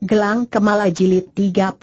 Gelang Kemala Jilid 32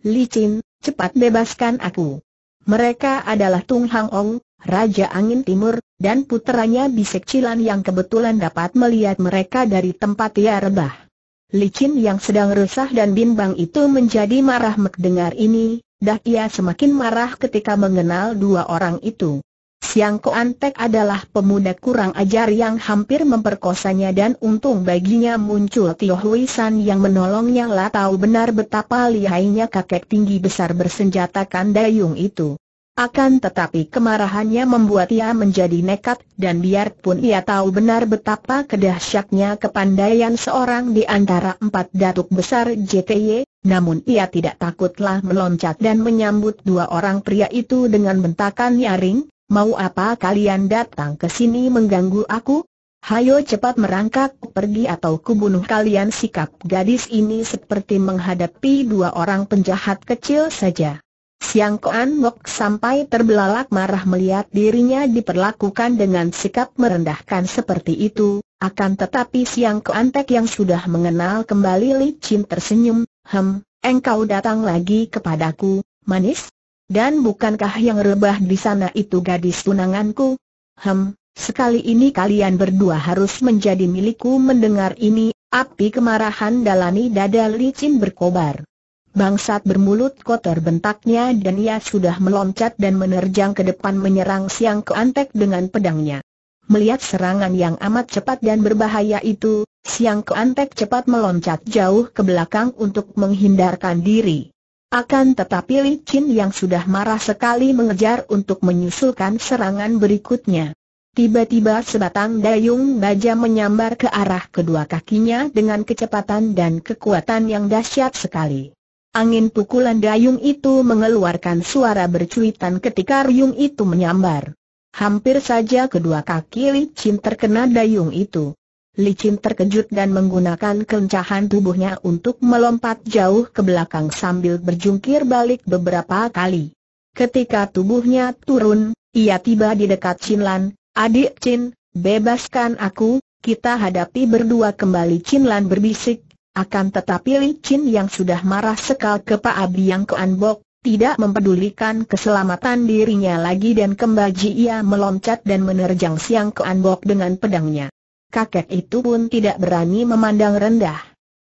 Licin, cepat bebaskan aku. Mereka adalah Tung Hang Ong, Raja Angin Timur, dan puteranya Bisek Cilan yang kebetulan dapat melihat mereka dari tempat ia rebah. Licin yang sedang resah dan bimbang itu menjadi marah mendengar ini, dah ia semakin marah ketika mengenal dua orang itu. Siang Koantek adalah pemuda kurang ajar yang hampir memperkosanya dan untung baginya muncul Tio Hui San yang menolongnya lah tahu benar betapa lihainya kakek tinggi besar bersenjatakan dayung itu. Akan tetapi kemarahannya membuat ia menjadi nekat dan biarpun ia tahu benar betapa kedahsyatnya kepandaian seorang di antara empat datuk besar JTY, namun ia tidak takutlah meloncat dan menyambut dua orang pria itu dengan bentakan nyaring, Mau apa kalian datang ke sini mengganggu aku? Hayo cepat merangkak pergi atau kubunuh kalian sikap gadis ini seperti menghadapi dua orang penjahat kecil saja. Siang Koan Mok sampai terbelalak marah melihat dirinya diperlakukan dengan sikap merendahkan seperti itu, akan tetapi Siang Koan Tek yang sudah mengenal kembali Li Chin tersenyum, Hem, engkau datang lagi kepadaku, manis? Dan bukankah yang rebah di sana itu gadis tunanganku? Hem, sekali ini kalian berdua harus menjadi milikku mendengar ini, api kemarahan dalani dada licin berkobar. Bangsat bermulut kotor bentaknya dan ia sudah meloncat dan menerjang ke depan menyerang siang keantek dengan pedangnya. Melihat serangan yang amat cepat dan berbahaya itu, siang keantek cepat meloncat jauh ke belakang untuk menghindarkan diri. Akan tetapi Li Chin yang sudah marah sekali mengejar untuk menyusulkan serangan berikutnya. Tiba-tiba sebatang dayung baja menyambar ke arah kedua kakinya dengan kecepatan dan kekuatan yang dahsyat sekali. Angin pukulan dayung itu mengeluarkan suara bercuitan ketika ruyung itu menyambar. Hampir saja kedua kaki Li Chin terkena dayung itu. Licin terkejut dan menggunakan kelencahan tubuhnya untuk melompat jauh ke belakang sambil berjungkir balik beberapa kali. Ketika tubuhnya turun, ia tiba di dekat Chin Lan. Adik Chin, bebaskan aku, kita hadapi berdua kembali Chin Lan berbisik, akan tetapi Li Chin yang sudah marah sekal ke Pak Abi yang keanbok, tidak mempedulikan keselamatan dirinya lagi dan kembali ia meloncat dan menerjang Siang Keanbok dengan pedangnya kakek itu pun tidak berani memandang rendah.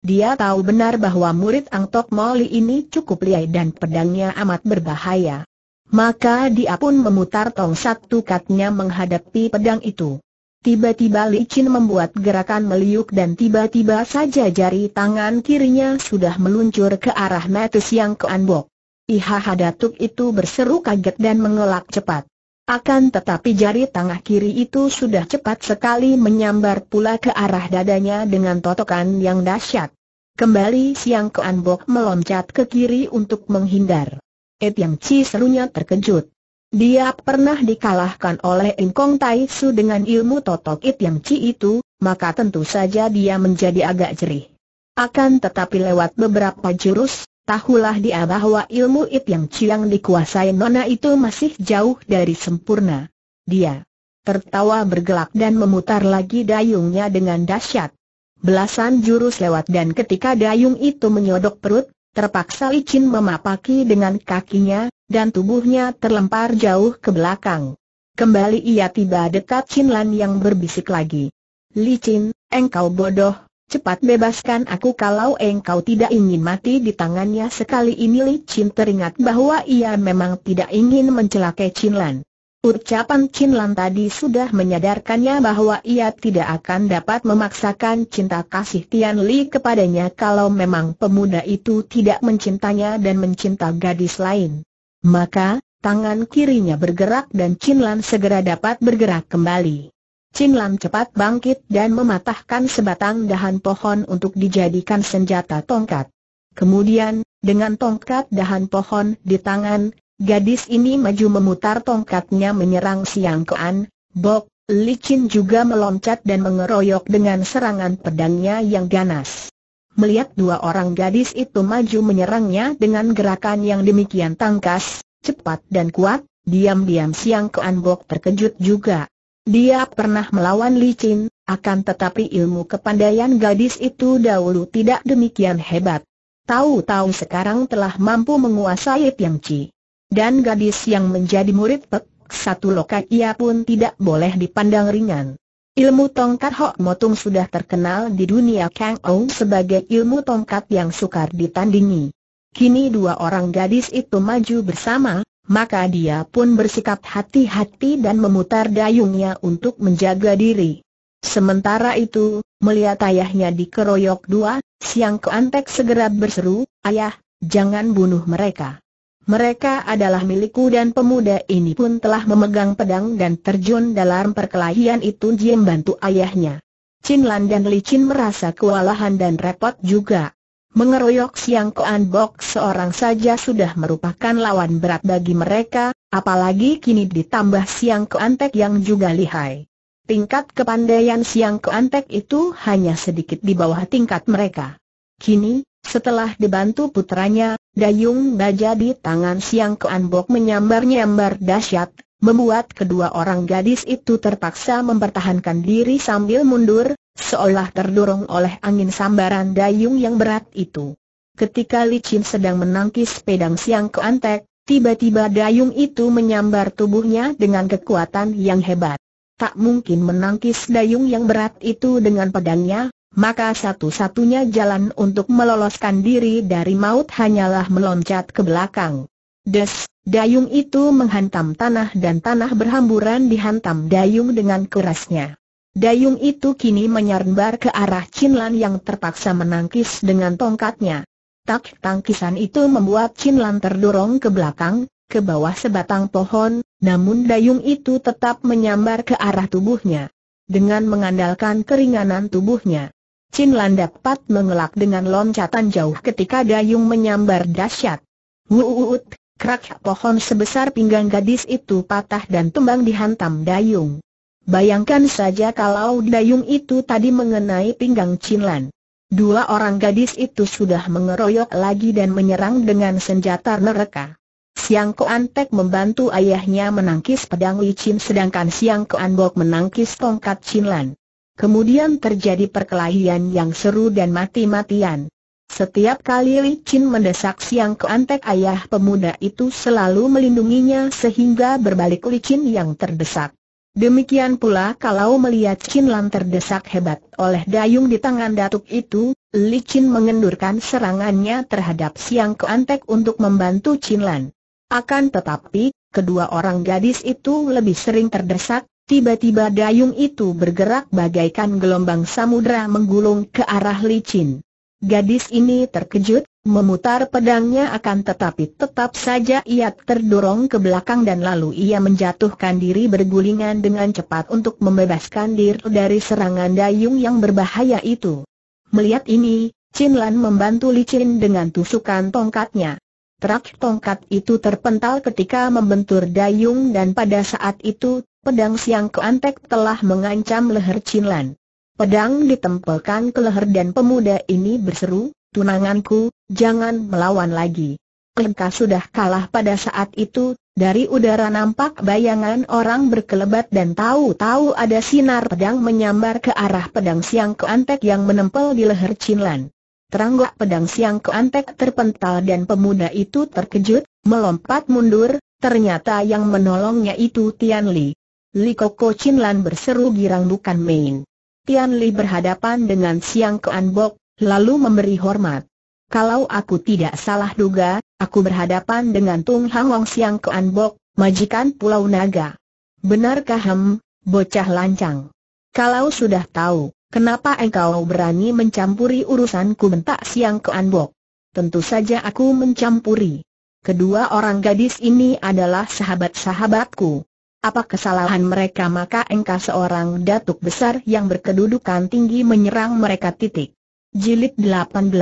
Dia tahu benar bahwa murid Ang Tok Moli ini cukup liai dan pedangnya amat berbahaya. Maka dia pun memutar tong satu katnya menghadapi pedang itu. Tiba-tiba Li Chin membuat gerakan meliuk dan tiba-tiba saja jari tangan kirinya sudah meluncur ke arah Natus yang keanbok. Iha Hadatuk itu berseru kaget dan mengelak cepat. Akan tetapi jari tangan kiri itu sudah cepat sekali menyambar pula ke arah dadanya dengan totokan yang dahsyat. Kembali Siang Keanbok meloncat ke kiri untuk menghindar. Et Yang Chi serunya terkejut. Dia pernah dikalahkan oleh Engkong Tai Su dengan ilmu totok It Yang Chi itu, maka tentu saja dia menjadi agak jerih. Akan tetapi lewat beberapa jurus, tahulah dia bahwa ilmu it yang ciang dikuasai nona itu masih jauh dari sempurna. Dia tertawa bergelak dan memutar lagi dayungnya dengan dahsyat. Belasan jurus lewat dan ketika dayung itu menyodok perut, terpaksa licin memapaki dengan kakinya, dan tubuhnya terlempar jauh ke belakang. Kembali ia tiba dekat Chin Lan yang berbisik lagi. Licin, engkau bodoh, Cepat bebaskan aku kalau engkau tidak ingin mati di tangannya sekali ini Li Chin teringat bahwa ia memang tidak ingin mencelakai Chin Lan. Ucapan Chin Lan tadi sudah menyadarkannya bahwa ia tidak akan dapat memaksakan cinta kasih Tian Li kepadanya kalau memang pemuda itu tidak mencintanya dan mencinta gadis lain. Maka, tangan kirinya bergerak dan Chin Lan segera dapat bergerak kembali. Chin Lam cepat bangkit dan mematahkan sebatang dahan pohon untuk dijadikan senjata tongkat. Kemudian, dengan tongkat dahan pohon di tangan, gadis ini maju memutar tongkatnya menyerang Siang Kean, Bok, Li Chin juga meloncat dan mengeroyok dengan serangan pedangnya yang ganas. Melihat dua orang gadis itu maju menyerangnya dengan gerakan yang demikian tangkas, cepat dan kuat, diam-diam Siang Kean Bok terkejut juga. Dia pernah melawan Li Chin, akan tetapi ilmu kepandaian gadis itu dahulu tidak demikian hebat. Tahu-tahu sekarang telah mampu menguasai Tiang Chi. Dan gadis yang menjadi murid Pek satu lokat ia pun tidak boleh dipandang ringan. Ilmu tongkat Hok Motung sudah terkenal di dunia Kang Ou sebagai ilmu tongkat yang sukar ditandingi. Kini dua orang gadis itu maju bersama, maka dia pun bersikap hati-hati dan memutar dayungnya untuk menjaga diri. Sementara itu, melihat ayahnya dikeroyok dua, Siang Keantek segera berseru, Ayah, jangan bunuh mereka. Mereka adalah milikku dan pemuda ini pun telah memegang pedang dan terjun dalam perkelahian itu dia membantu ayahnya. Chin Lan dan Li Chin merasa kewalahan dan repot juga. Mengeroyok Siang Koan Bok seorang saja sudah merupakan lawan berat bagi mereka, apalagi kini ditambah Siang Koantek yang juga lihai. Tingkat kepandaian Siang Koantek itu hanya sedikit di bawah tingkat mereka. Kini, setelah dibantu putranya, dayung baja di tangan Siang Keanbok menyambar-nyambar dahsyat, membuat kedua orang gadis itu terpaksa mempertahankan diri sambil mundur, seolah terdorong oleh angin sambaran dayung yang berat itu. Ketika Licin sedang menangkis pedang Siang Keantek, tiba-tiba dayung itu menyambar tubuhnya dengan kekuatan yang hebat. Tak mungkin menangkis dayung yang berat itu dengan pedangnya, maka satu-satunya jalan untuk meloloskan diri dari maut hanyalah meloncat ke belakang. Des, dayung itu menghantam tanah dan tanah berhamburan dihantam dayung dengan kerasnya. Dayung itu kini menyarbar ke arah Cinlan yang terpaksa menangkis dengan tongkatnya. Tak tangkisan itu membuat Cinlan terdorong ke belakang, ke bawah sebatang pohon, namun dayung itu tetap menyambar ke arah tubuhnya. Dengan mengandalkan keringanan tubuhnya, Chin Lan dapat mengelak dengan loncatan jauh ketika dayung menyambar dahsyat. Wuut, krak pohon sebesar pinggang gadis itu patah dan tumbang dihantam dayung. Bayangkan saja kalau dayung itu tadi mengenai pinggang Chin Lan. Dua orang gadis itu sudah mengeroyok lagi dan menyerang dengan senjata mereka. Siang Koan Tek membantu ayahnya menangkis pedang licin sedangkan Siang Koan Bok menangkis tongkat Chin Lan. Kemudian terjadi perkelahian yang seru dan mati-matian. Setiap kali Li Chin mendesak Siang Keantek ayah pemuda itu selalu melindunginya sehingga berbalik Li Chin yang terdesak. Demikian pula kalau melihat Chin Lan terdesak hebat oleh dayung di tangan datuk itu, Li Chin mengendurkan serangannya terhadap Siang Keantek untuk membantu Chin Lan. Akan tetapi, kedua orang gadis itu lebih sering terdesak, Tiba-tiba dayung itu bergerak bagaikan gelombang samudra menggulung ke arah licin. Gadis ini terkejut, memutar pedangnya akan tetapi tetap saja ia terdorong ke belakang dan lalu ia menjatuhkan diri bergulingan dengan cepat untuk membebaskan diri dari serangan dayung yang berbahaya itu. Melihat ini, Chin Lan membantu licin dengan tusukan tongkatnya. Trak tongkat itu terpental ketika membentur dayung dan pada saat itu Pedang siang keantek telah mengancam leher Cinlan. Pedang ditempelkan ke leher dan pemuda ini berseru, tunanganku, jangan melawan lagi. Engkau sudah kalah pada saat itu, dari udara nampak bayangan orang berkelebat dan tahu-tahu ada sinar pedang menyambar ke arah pedang siang keantek yang menempel di leher Cinlan. Teranggak pedang siang keantek terpental dan pemuda itu terkejut, melompat mundur, ternyata yang menolongnya itu Tian Li. Li Koko Chin Lan berseru girang bukan main. Tian Li berhadapan dengan Siang Kean Bok, lalu memberi hormat. Kalau aku tidak salah duga, aku berhadapan dengan Tung Hang Wong Siang Kean Bok, majikan Pulau Naga. Benarkah hem, bocah lancang? Kalau sudah tahu, kenapa engkau berani mencampuri urusanku bentak Siang Kean Bok? Tentu saja aku mencampuri. Kedua orang gadis ini adalah sahabat-sahabatku. Apa kesalahan mereka maka engkau seorang datuk besar yang berkedudukan tinggi menyerang mereka titik. Jilid 18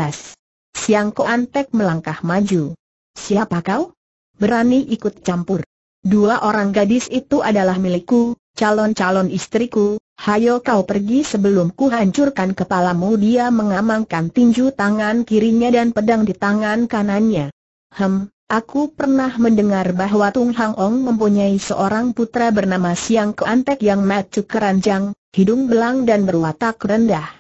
Siang Koantek melangkah maju. Siapa kau? Berani ikut campur. Dua orang gadis itu adalah milikku, calon-calon istriku, hayo kau pergi sebelum ku hancurkan kepalamu dia mengamankan tinju tangan kirinya dan pedang di tangan kanannya. Hem, Aku pernah mendengar bahwa Tung Hang Ong mempunyai seorang putra bernama Siang Keantek yang matu keranjang, hidung belang dan berwatak rendah.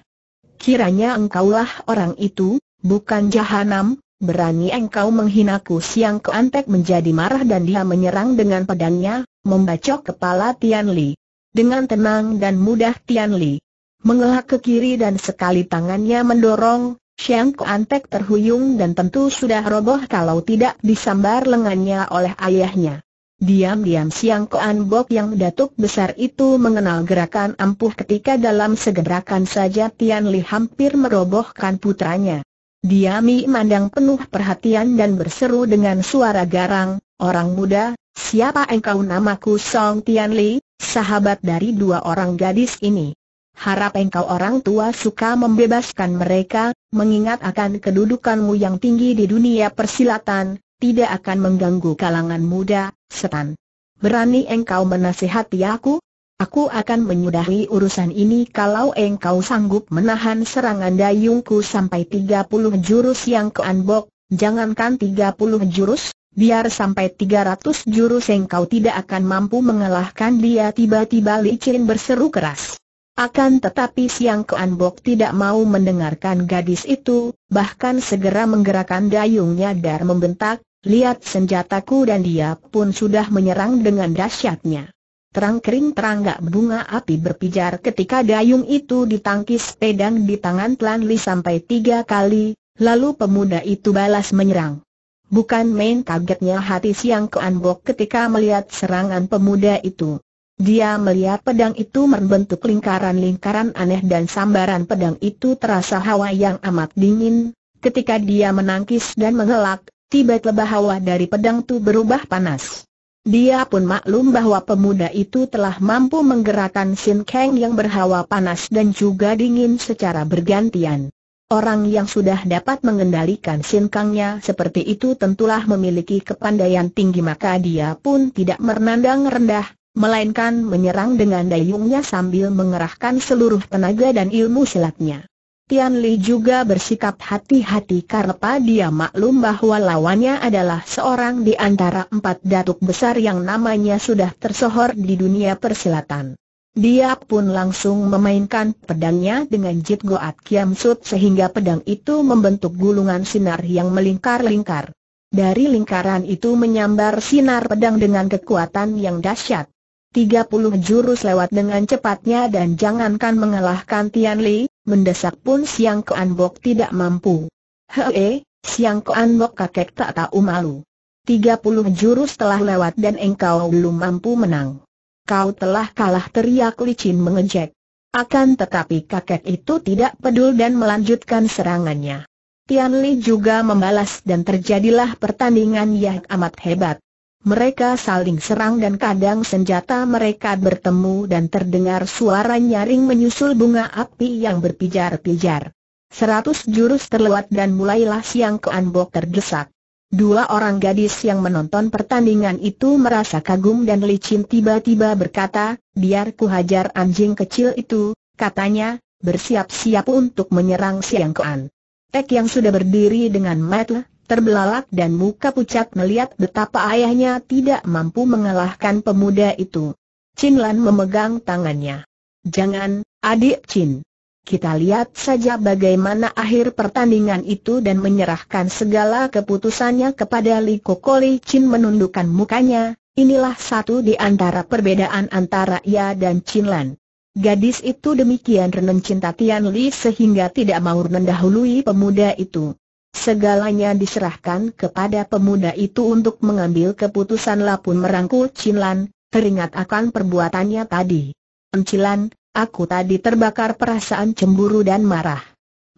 Kiranya engkaulah orang itu, bukan jahanam, berani engkau menghinaku Siang Keantek menjadi marah dan dia menyerang dengan pedangnya, membacok kepala Tian Li. Dengan tenang dan mudah Tian Li mengelak ke kiri dan sekali tangannya mendorong, Siang Keantek terhuyung dan tentu sudah roboh kalau tidak disambar lengannya oleh ayahnya. Diam-diam Siang Koan Bok yang datuk besar itu mengenal gerakan ampuh ketika dalam segerakan saja Tian Li hampir merobohkan putranya. Dia Mi mandang penuh perhatian dan berseru dengan suara garang, orang muda, siapa engkau namaku Song Tian Li, sahabat dari dua orang gadis ini. Harap engkau orang tua suka membebaskan mereka, mengingat akan kedudukanmu yang tinggi di dunia persilatan, tidak akan mengganggu kalangan muda, setan. Berani engkau menasihati aku? Aku akan menyudahi urusan ini kalau engkau sanggup menahan serangan dayungku sampai 30 jurus yang keanbok, jangankan 30 jurus, biar sampai 300 jurus engkau tidak akan mampu mengalahkan dia tiba-tiba licin berseru keras. Akan tetapi Siang Keanbok tidak mau mendengarkan gadis itu, bahkan segera menggerakkan dayungnya dan membentak, Lihat senjataku dan dia pun sudah menyerang dengan dahsyatnya. Terang kering teranggak bunga api berpijar ketika dayung itu ditangkis pedang di tangan Tlan Li sampai tiga kali, lalu pemuda itu balas menyerang. Bukan main kagetnya hati Siang Keanbok ketika melihat serangan pemuda itu. Dia melihat pedang itu membentuk lingkaran-lingkaran aneh dan sambaran pedang itu terasa hawa yang amat dingin. Ketika dia menangkis dan mengelak, Tiba-tiba hawa dari pedang itu berubah panas. Dia pun maklum bahwa pemuda itu telah mampu menggerakkan Sin Kang yang berhawa panas dan juga dingin secara bergantian. Orang yang sudah dapat mengendalikan Sin Kangnya seperti itu tentulah memiliki kepandaian tinggi maka dia pun tidak menandang rendah, melainkan menyerang dengan dayungnya sambil mengerahkan seluruh tenaga dan ilmu silatnya. Tian Li juga bersikap hati-hati karena dia maklum bahwa lawannya adalah seorang di antara empat datuk besar yang namanya sudah tersohor di dunia persilatan. Dia pun langsung memainkan pedangnya dengan Jit Goat Kiam Sut sehingga pedang itu membentuk gulungan sinar yang melingkar-lingkar. Dari lingkaran itu menyambar sinar pedang dengan kekuatan yang dahsyat. 30 jurus lewat dengan cepatnya dan jangankan mengalahkan Tian Li, mendesak pun Siang Koan Bok tidak mampu. Hei, Siang Koan Bok kakek tak tahu malu. 30 jurus telah lewat dan engkau belum mampu menang. Kau telah kalah teriak licin mengejek. Akan tetapi kakek itu tidak pedul dan melanjutkan serangannya. Tian Li juga membalas dan terjadilah pertandingan yang amat hebat. Mereka saling serang dan kadang senjata mereka bertemu dan terdengar suara nyaring menyusul bunga api yang berpijar-pijar. Seratus jurus terlewat dan mulailah siang keanbok terdesak. Dua orang gadis yang menonton pertandingan itu merasa kagum dan licin tiba-tiba berkata, biar ku hajar anjing kecil itu, katanya, bersiap-siap untuk menyerang siang kean. Tek yang sudah berdiri dengan mata terbelalak dan muka pucat melihat betapa ayahnya tidak mampu mengalahkan pemuda itu. Chin Lan memegang tangannya. Jangan, adik Chin. Kita lihat saja bagaimana akhir pertandingan itu dan menyerahkan segala keputusannya kepada Li Kokoli Chin menundukkan mukanya. Inilah satu di antara perbedaan antara ia dan Chin Lan. Gadis itu demikian renem cinta Tian Li sehingga tidak mau mendahului pemuda itu. Segalanya diserahkan kepada pemuda itu untuk mengambil keputusan lapun merangkul Cinlan, teringat akan perbuatannya tadi. Encilan, aku tadi terbakar perasaan cemburu dan marah.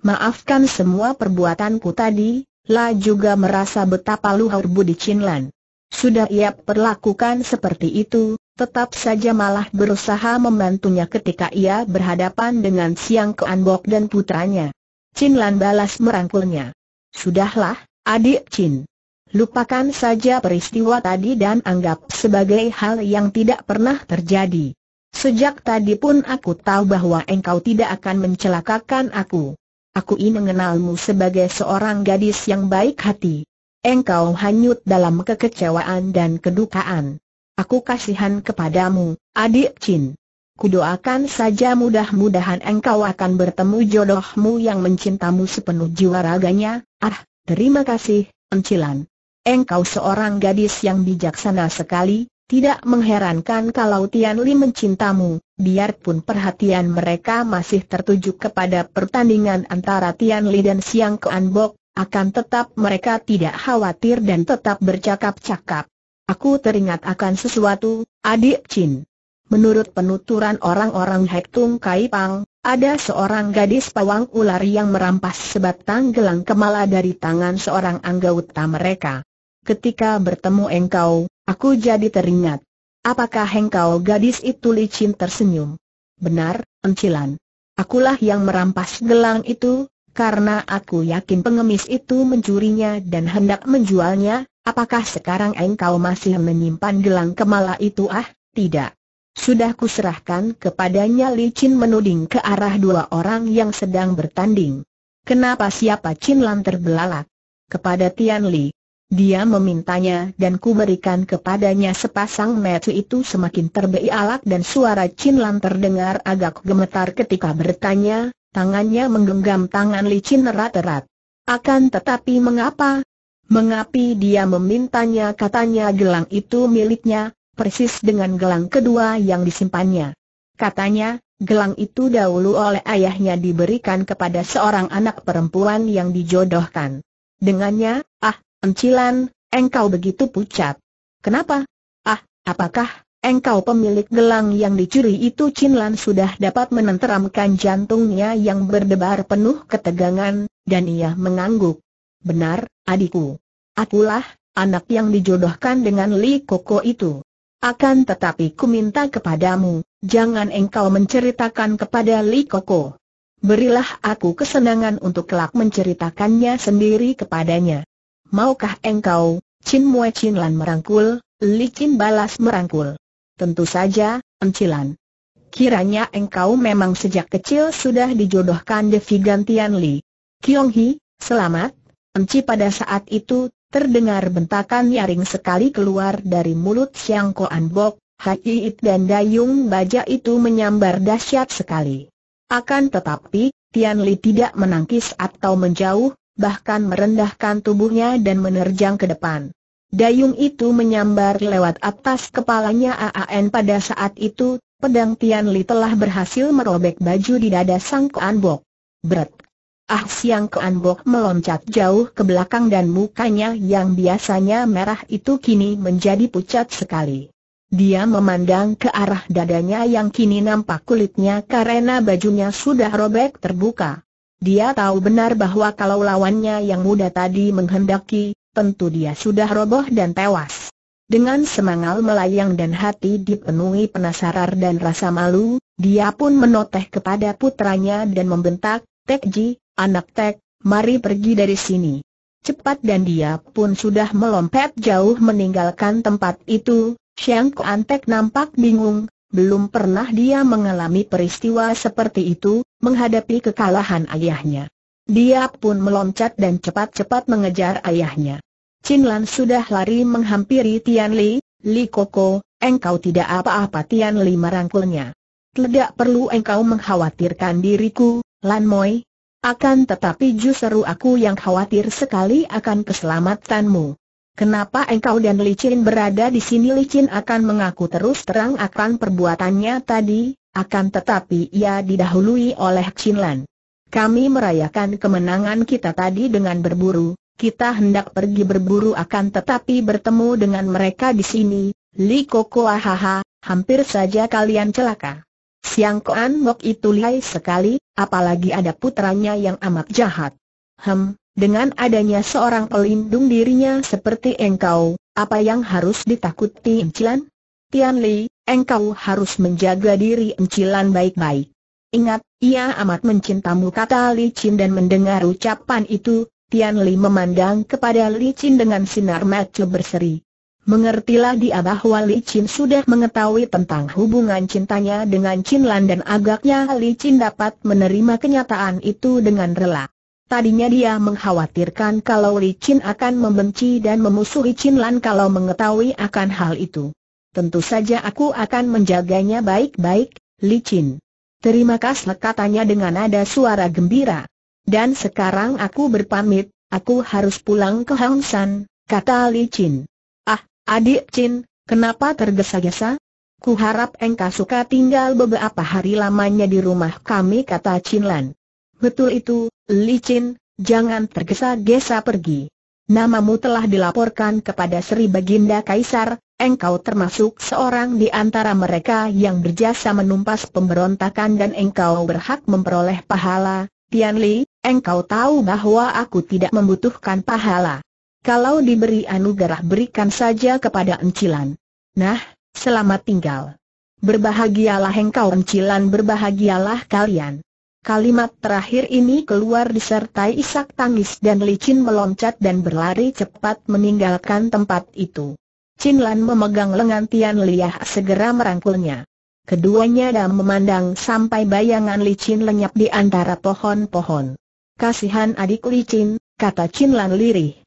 Maafkan semua perbuatanku tadi, La juga merasa betapa luhur budi Cinlan. Sudah ia perlakukan seperti itu, tetap saja malah berusaha membantunya ketika ia berhadapan dengan Siang Keanbok dan putranya. Cinlan balas merangkulnya. Sudahlah, adik Chin. Lupakan saja peristiwa tadi dan anggap sebagai hal yang tidak pernah terjadi. Sejak tadi pun aku tahu bahwa engkau tidak akan mencelakakan aku. Aku ini mengenalmu sebagai seorang gadis yang baik hati. engkau hanyut dalam kekecewaan dan kedukaan. Aku kasihan kepadamu, adik Chin. Kudoakan saja mudah-mudahan engkau akan bertemu jodohmu yang mencintamu sepenuh jiwa raganya. Ah, terima kasih, Encilan. Engkau seorang gadis yang bijaksana sekali, tidak mengherankan kalau Tian Li mencintamu, biarpun perhatian mereka masih tertuju kepada pertandingan antara Tian Li dan Siang Kean Bok, akan tetap mereka tidak khawatir dan tetap bercakap-cakap. Aku teringat akan sesuatu, adik Chin. Menurut penuturan orang-orang Hektung Kaipang, ada seorang gadis pawang ular yang merampas sebatang gelang kemala dari tangan seorang anggota mereka. Ketika bertemu engkau, aku jadi teringat. Apakah engkau gadis itu licin tersenyum? Benar, encilan. Akulah yang merampas gelang itu, karena aku yakin pengemis itu mencurinya dan hendak menjualnya, apakah sekarang engkau masih menyimpan gelang kemala itu ah? Tidak. Sudah kuserahkan kepadanya licin menuding ke arah dua orang yang sedang bertanding. Kenapa siapa Chin Lan terbelalak? Kepada Tian Li. Dia memintanya dan ku berikan kepadanya sepasang metu itu semakin terbelalak dan suara Chin Lan terdengar agak gemetar ketika bertanya, tangannya menggenggam tangan licin erat-erat. Akan tetapi mengapa? Mengapi dia memintanya katanya gelang itu miliknya, persis dengan gelang kedua yang disimpannya. Katanya, gelang itu dahulu oleh ayahnya diberikan kepada seorang anak perempuan yang dijodohkan. Dengannya, ah, encilan, engkau begitu pucat. Kenapa? Ah, apakah engkau pemilik gelang yang dicuri itu Cinlan sudah dapat menenteramkan jantungnya yang berdebar penuh ketegangan, dan ia mengangguk. Benar, adikku. Akulah, anak yang dijodohkan dengan Li Koko itu. Akan tetapi ku minta kepadamu, jangan engkau menceritakan kepada Li Koko. Berilah aku kesenangan untuk kelak menceritakannya sendiri kepadanya. Maukah engkau, Chin Mue Chin Lan merangkul, Li Chin balas merangkul. Tentu saja, Encilan. Kiranya engkau memang sejak kecil sudah dijodohkan Devi Gantian Li. Kiong Hi, selamat. Enci pada saat itu Terdengar bentakan nyaring sekali keluar dari mulut Siang Koan Bok, Hati It dan Dayung Baja itu menyambar dahsyat sekali. Akan tetapi, Tian Li tidak menangkis atau menjauh, bahkan merendahkan tubuhnya dan menerjang ke depan. Dayung itu menyambar lewat atas kepalanya AAN pada saat itu, pedang Tian Li telah berhasil merobek baju di dada Sang Koan Bok. Bret! Ah Siang Keanbok meloncat jauh ke belakang dan mukanya yang biasanya merah itu kini menjadi pucat sekali. Dia memandang ke arah dadanya yang kini nampak kulitnya karena bajunya sudah robek terbuka. Dia tahu benar bahwa kalau lawannya yang muda tadi menghendaki, tentu dia sudah roboh dan tewas. Dengan semangal melayang dan hati dipenuhi penasaran dan rasa malu, dia pun menoteh kepada putranya dan membentak, Tekji, anak Tek, mari pergi dari sini. Cepat dan dia pun sudah melompet jauh meninggalkan tempat itu, Siang Kuan Tek nampak bingung, belum pernah dia mengalami peristiwa seperti itu, menghadapi kekalahan ayahnya. Dia pun meloncat dan cepat-cepat mengejar ayahnya. Chin Lan sudah lari menghampiri Tian Li, Li Koko, engkau tidak apa-apa Tian Li merangkulnya. Tidak perlu engkau mengkhawatirkan diriku, Lan Moi, akan tetapi justru aku yang khawatir sekali akan keselamatanmu. Kenapa engkau dan Licin berada di sini Licin akan mengaku terus terang akan perbuatannya tadi, akan tetapi ia didahului oleh Cinlan. Kami merayakan kemenangan kita tadi dengan berburu, kita hendak pergi berburu akan tetapi bertemu dengan mereka di sini, Li Koko ahaha, hampir saja kalian celaka. Siang Koan Mok itu lihai sekali, apalagi ada putranya yang amat jahat. Hem, dengan adanya seorang pelindung dirinya seperti engkau, apa yang harus ditakuti Encilan? Tian Li, engkau harus menjaga diri Encilan baik-baik. Ingat, ia amat mencintamu kata Li Chin dan mendengar ucapan itu, Tian Li memandang kepada Li Chin dengan sinar mata berseri. Mengertilah dia bahwa Li Chin sudah mengetahui tentang hubungan cintanya dengan Chin Lan dan agaknya Li Chin dapat menerima kenyataan itu dengan rela. Tadinya dia mengkhawatirkan kalau Li Chin akan membenci dan memusuhi Chin Lan kalau mengetahui akan hal itu. Tentu saja aku akan menjaganya baik-baik, Li Chin. Terima kasih katanya dengan nada suara gembira. Dan sekarang aku berpamit, aku harus pulang ke Hang San, kata Li Chin. Adik Chin, kenapa tergesa-gesa? Ku harap engkau suka tinggal beberapa hari lamanya di rumah kami kata Chin Lan. Betul itu, Li Chin, jangan tergesa-gesa pergi. Namamu telah dilaporkan kepada Sri Baginda Kaisar, engkau termasuk seorang di antara mereka yang berjasa menumpas pemberontakan dan engkau berhak memperoleh pahala. Tian Li, engkau tahu bahwa aku tidak membutuhkan pahala. Kalau diberi anugerah berikan saja kepada Encilan. Nah, selamat tinggal. Berbahagialah engkau Encilan berbahagialah kalian. Kalimat terakhir ini keluar disertai isak tangis dan licin meloncat dan berlari cepat meninggalkan tempat itu. Chin Lan memegang lengan Tian Liah segera merangkulnya. Keduanya dah memandang sampai bayangan licin lenyap di antara pohon-pohon. Kasihan adik licin, kata Chin Lan lirih.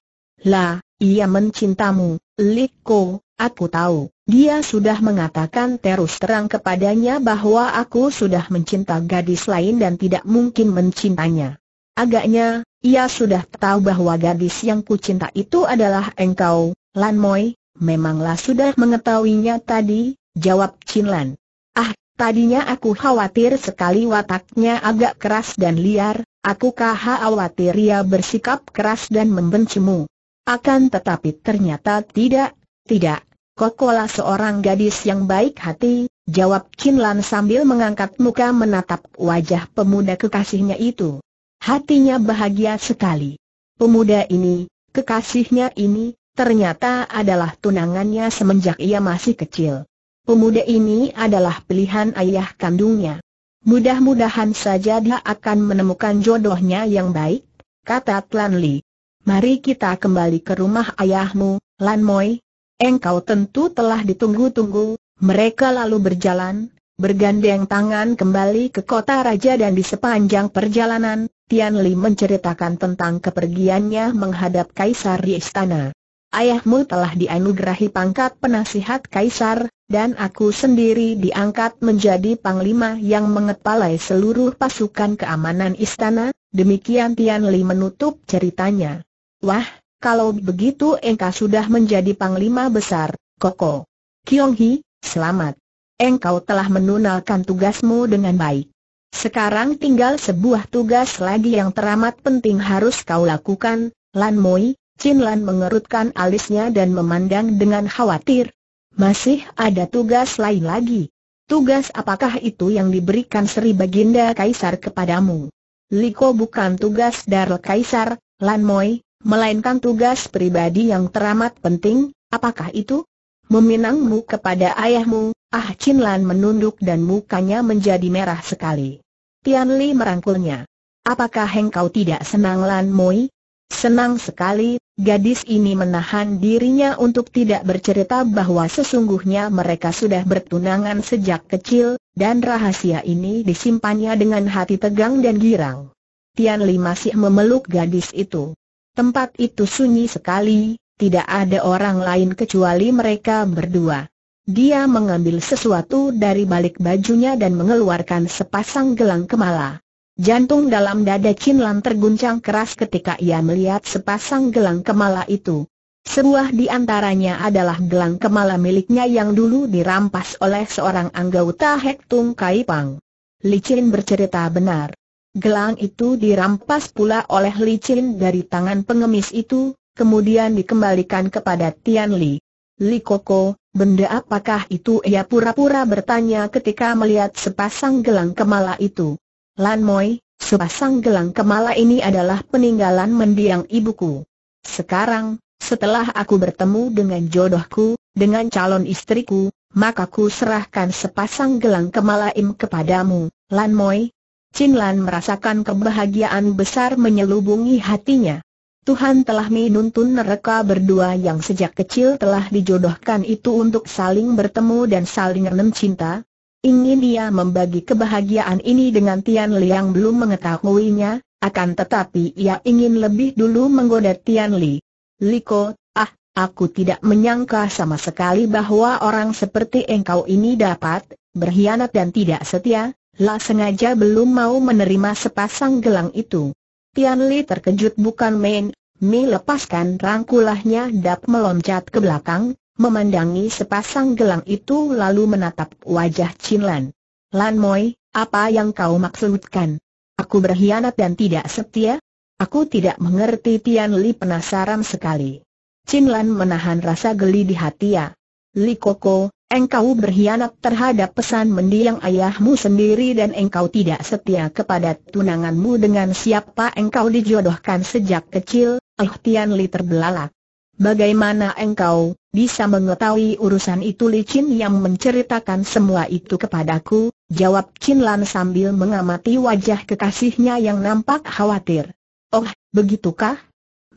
Lah, ia mencintamu, Liko, aku tahu. Dia sudah mengatakan terus terang kepadanya bahwa aku sudah mencinta gadis lain dan tidak mungkin mencintanya. Agaknya, ia sudah tahu bahwa gadis yang kucinta itu adalah engkau, Lan Moi, memanglah sudah mengetahuinya tadi, jawab Chin Lan. Ah, tadinya aku khawatir sekali wataknya agak keras dan liar, aku khawatir ia bersikap keras dan membencimu. Akan tetapi ternyata tidak, tidak. Kokola seorang gadis yang baik hati, jawab Chin Lan sambil mengangkat muka menatap wajah pemuda kekasihnya itu. Hatinya bahagia sekali. Pemuda ini, kekasihnya ini, ternyata adalah tunangannya semenjak ia masih kecil. Pemuda ini adalah pilihan ayah kandungnya. Mudah-mudahan saja dia akan menemukan jodohnya yang baik, kata Tlan Li. Mari kita kembali ke rumah ayahmu, Lan Moi. Engkau tentu telah ditunggu-tunggu. Mereka lalu berjalan, bergandeng tangan kembali ke kota raja dan di sepanjang perjalanan, Tian Li menceritakan tentang kepergiannya menghadap kaisar di istana ayahmu telah dianugerahi pangkat penasihat kaisar, dan aku sendiri diangkat menjadi panglima yang mengepalai seluruh pasukan keamanan istana, demikian Tian Li menutup ceritanya. Wah, kalau begitu engkau sudah menjadi panglima besar, Koko. Kiong Hi, selamat. Engkau telah menunalkan tugasmu dengan baik. Sekarang tinggal sebuah tugas lagi yang teramat penting harus kau lakukan, Lan Moi, Chin Lan mengerutkan alisnya dan memandang dengan khawatir. Masih ada tugas lain lagi. Tugas apakah itu yang diberikan Sri Baginda Kaisar kepadamu? Liko bukan tugas Darl Kaisar, Lan Moi, melainkan tugas pribadi yang teramat penting, apakah itu? Meminangmu kepada ayahmu, ah Chin Lan menunduk dan mukanya menjadi merah sekali. Tian Li merangkulnya. Apakah engkau tidak senang Lan Moi? Senang sekali, gadis ini menahan dirinya untuk tidak bercerita bahwa sesungguhnya mereka sudah bertunangan sejak kecil, dan rahasia ini disimpannya dengan hati tegang dan girang. Tian Li masih memeluk gadis itu. Tempat itu sunyi sekali, tidak ada orang lain kecuali mereka berdua. Dia mengambil sesuatu dari balik bajunya dan mengeluarkan sepasang gelang kemala. Jantung dalam dada Chin Lan terguncang keras ketika ia melihat sepasang gelang kemala itu. Sebuah di antaranya adalah gelang kemala miliknya yang dulu dirampas oleh seorang anggota Hek Tung Kai Pang. Li Chin bercerita benar. Gelang itu dirampas pula oleh Li Chin dari tangan pengemis itu, kemudian dikembalikan kepada Tian Li. Li Koko, benda apakah itu ia pura-pura bertanya ketika melihat sepasang gelang kemala itu. Lan Moi, sepasang gelang kemala ini adalah peninggalan mendiang ibuku. Sekarang, setelah aku bertemu dengan jodohku, dengan calon istriku, maka ku serahkan sepasang gelang kemala im kepadamu, Lan Moi. Chin Lan merasakan kebahagiaan besar menyelubungi hatinya. Tuhan telah menuntun mereka berdua yang sejak kecil telah dijodohkan itu untuk saling bertemu dan saling mencinta, Ingin dia membagi kebahagiaan ini dengan Tian Li yang belum mengetahuinya, akan tetapi ia ingin lebih dulu menggoda Tian Li. Liko, ah, aku tidak menyangka sama sekali bahwa orang seperti engkau ini dapat berkhianat dan tidak setia, lah sengaja belum mau menerima sepasang gelang itu. Tian Li terkejut bukan main, Mi lepaskan rangkulahnya dap meloncat ke belakang, memandangi sepasang gelang itu lalu menatap wajah Chin Lan. Lan Moi, apa yang kau maksudkan? Aku berkhianat dan tidak setia? Aku tidak mengerti Tian Li penasaran sekali. Chin Lan menahan rasa geli di hati ya. Li Koko, engkau berkhianat terhadap pesan mendiang ayahmu sendiri dan engkau tidak setia kepada tunanganmu dengan siapa engkau dijodohkan sejak kecil, eh Tian Li terbelalak. Bagaimana engkau bisa mengetahui urusan itu licin yang menceritakan semua itu kepadaku? Jawab Chin Lan sambil mengamati wajah kekasihnya yang nampak khawatir. Oh, begitukah?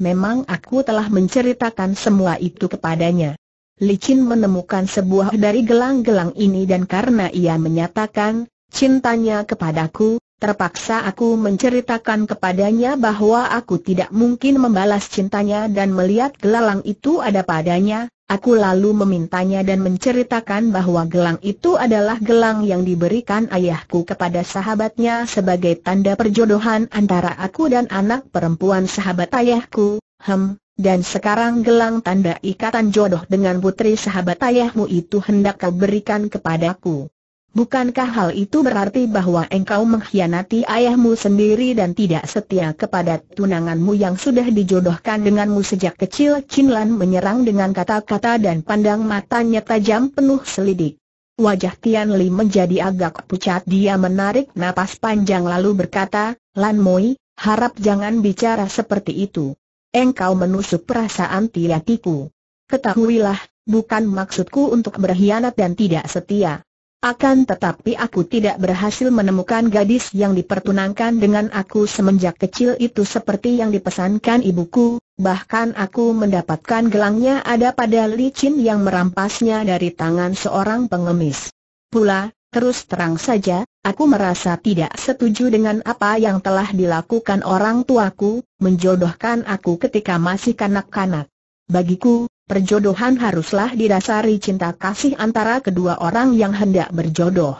Memang aku telah menceritakan semua itu kepadanya. Licin menemukan sebuah dari gelang-gelang ini dan karena ia menyatakan cintanya kepadaku, Terpaksa aku menceritakan kepadanya bahwa aku tidak mungkin membalas cintanya dan melihat gelalang itu ada padanya, aku lalu memintanya dan menceritakan bahwa gelang itu adalah gelang yang diberikan ayahku kepada sahabatnya sebagai tanda perjodohan antara aku dan anak perempuan sahabat ayahku, hem, dan sekarang gelang tanda ikatan jodoh dengan putri sahabat ayahmu itu hendak kau berikan kepadaku. Bukankah hal itu berarti bahwa engkau mengkhianati ayahmu sendiri dan tidak setia kepada tunanganmu yang sudah dijodohkan denganmu sejak kecil? Chin Lan menyerang dengan kata-kata dan pandang matanya tajam penuh selidik. Wajah Tian Li menjadi agak pucat dia menarik napas panjang lalu berkata, Lan Moi, harap jangan bicara seperti itu. Engkau menusuk perasaan tiatiku. Ketahuilah, bukan maksudku untuk berkhianat dan tidak setia. Akan tetapi aku tidak berhasil menemukan gadis yang dipertunangkan dengan aku semenjak kecil itu seperti yang dipesankan ibuku, bahkan aku mendapatkan gelangnya ada pada licin yang merampasnya dari tangan seorang pengemis. Pula, terus terang saja, aku merasa tidak setuju dengan apa yang telah dilakukan orang tuaku, menjodohkan aku ketika masih kanak-kanak. Bagiku, perjodohan haruslah didasari cinta kasih antara kedua orang yang hendak berjodoh.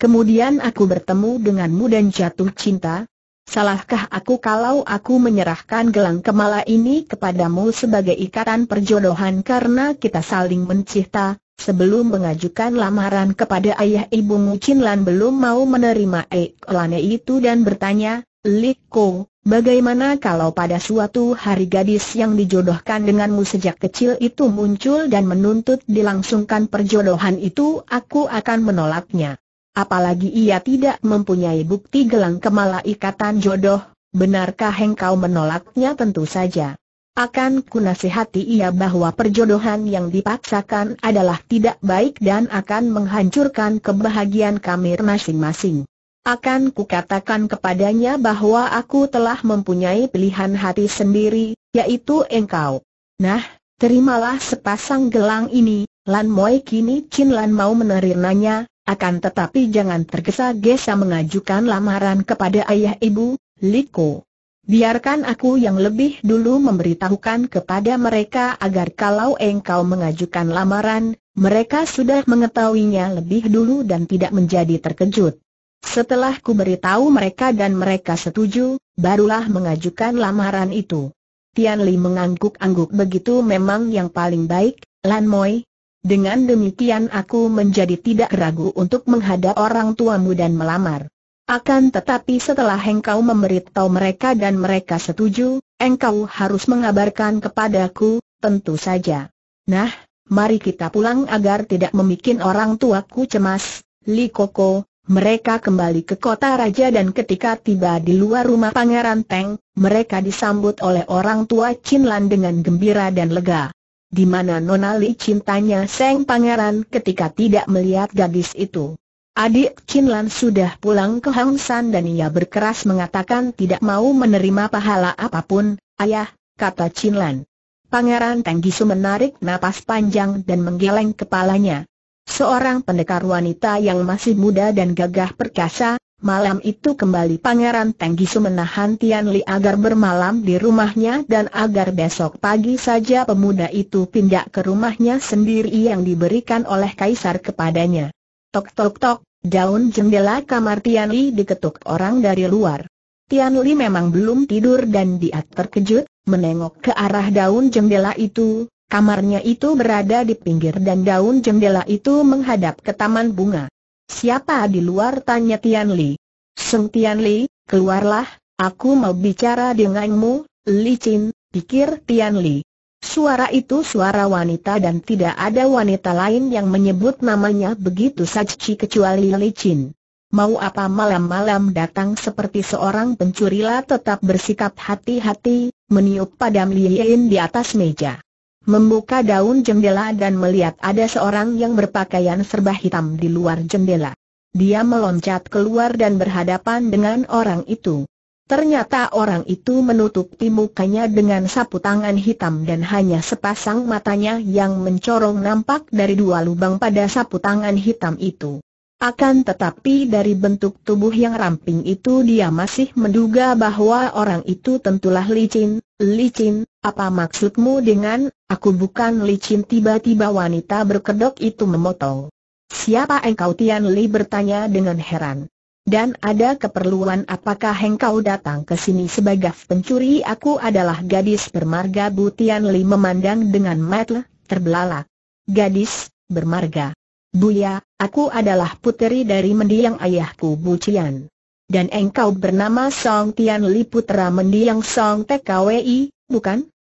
Kemudian aku bertemu denganmu dan jatuh cinta. Salahkah aku kalau aku menyerahkan gelang kemala ini kepadamu sebagai ikatan perjodohan karena kita saling mencinta, sebelum mengajukan lamaran kepada ayah ibumu Lan belum mau menerima iklan itu dan bertanya, Liko, Bagaimana kalau pada suatu hari gadis yang dijodohkan denganmu sejak kecil itu muncul dan menuntut dilangsungkan perjodohan itu aku akan menolaknya. Apalagi ia tidak mempunyai bukti gelang kemala ikatan jodoh, benarkah engkau menolaknya tentu saja. Akan kunasihati ia bahwa perjodohan yang dipaksakan adalah tidak baik dan akan menghancurkan kebahagiaan kami masing-masing. Akan kukatakan kepadanya bahwa aku telah mempunyai pilihan hati sendiri, yaitu engkau. Nah, terimalah sepasang gelang ini, Lan Moi kini Chin Lan mau menerimanya, akan tetapi jangan tergesa-gesa mengajukan lamaran kepada ayah ibu, Liko. Biarkan aku yang lebih dulu memberitahukan kepada mereka agar kalau engkau mengajukan lamaran, mereka sudah mengetahuinya lebih dulu dan tidak menjadi terkejut. Setelah ku beritahu mereka dan mereka setuju, barulah mengajukan lamaran itu. Tian Li mengangguk-angguk begitu memang yang paling baik, Lan Moi. Dengan demikian aku menjadi tidak ragu untuk menghadap orang tuamu dan melamar. Akan tetapi setelah engkau memberitahu mereka dan mereka setuju, engkau harus mengabarkan kepadaku, tentu saja. Nah, mari kita pulang agar tidak membuat orang tuaku cemas. Li Koko, mereka kembali ke kota raja dan ketika tiba di luar rumah Pangeran Teng, mereka disambut oleh orang tua Chin Lan dengan gembira dan lega. Di mana Nona Li cintanya Seng Pangeran ketika tidak melihat gadis itu. Adik Chin sudah pulang ke Hang San dan ia berkeras mengatakan tidak mau menerima pahala apa pun, ayah, kata Chin. Pangeran Teng Gisu menarik napas panjang dan menggeleng kepalanya. Seorang pendekar wanita yang masih muda dan gagah perkasa, Malam itu kembali Pangeran Tenggisu menahan Tian Li agar bermalam di rumahnya dan agar besok pagi saja pemuda itu pindah ke rumahnya sendiri yang diberikan oleh Kaisar kepadanya. Tok tok tok, daun jendela kamar Tian Li diketuk orang dari luar. Tian Li memang belum tidur dan dia terkejut, menengok ke arah daun jendela itu, kamarnya itu berada di pinggir dan daun jendela itu menghadap ke taman bunga. Siapa di luar tanya Tian Li. Seng Tian Li, keluarlah, aku mau bicara denganmu, Li Chin, pikir Tian Li. Suara itu suara wanita dan tidak ada wanita lain yang menyebut namanya begitu saja kecuali Li Chin. Mau apa malam-malam datang seperti seorang pencurilah tetap bersikap hati-hati, meniup padam lilin di atas meja membuka daun jendela dan melihat ada seorang yang berpakaian serba hitam di luar jendela. Dia meloncat keluar dan berhadapan dengan orang itu. Ternyata orang itu menutupi mukanya dengan sapu tangan hitam dan hanya sepasang matanya yang mencorong nampak dari dua lubang pada sapu tangan hitam itu. Akan tetapi dari bentuk tubuh yang ramping itu dia masih menduga bahwa orang itu tentulah licin. Licin, apa maksudmu dengan, aku bukan licin tiba-tiba wanita berkedok itu memotong. Siapa engkau Tian Li bertanya dengan heran. Dan ada keperluan apakah engkau datang ke sini sebagai pencuri aku adalah gadis bermarga Bu Tian Li memandang dengan mata terbelalak. Gadis, bermarga. Buya, aku adalah puteri dari mendiang ayahku Bu Cian. Dan engkau bernama Song Tian Li putra mendiang Song TKWI, bukan?